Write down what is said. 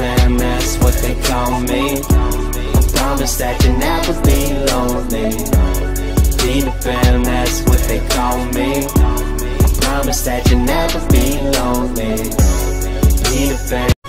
fam, that's what they call me. I promise that you'll never be lonely. Peter fam, that's what they call me. I promise that you'll never be lonely. Peter fam